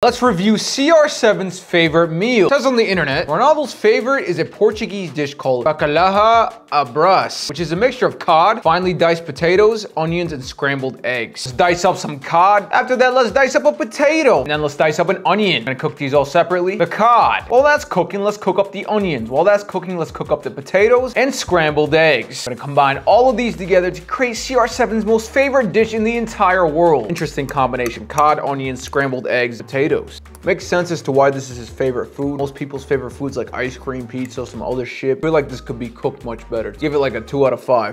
Let's review CR7's favorite meal. It says on the internet, Ronaldo's favorite is a Portuguese dish called bacalhau à brás, which is a mixture of cod, finely diced potatoes, onions, and scrambled eggs. Let's dice up some cod. After that, let's dice up a potato. And then let's dice up an onion. I'm gonna cook these all separately. The cod. While that's cooking, let's cook up the onions. While that's cooking, let's cook up the potatoes and scrambled eggs. I'm gonna combine all of these together to create CR7's most favorite dish in the entire world. Interesting combination. Cod, onions, scrambled eggs, potatoes potatoes. Makes sense as to why this is his favorite food. Most people's favorite foods like ice cream, pizza, some other shit. I feel like this could be cooked much better. Give it like a two out of five.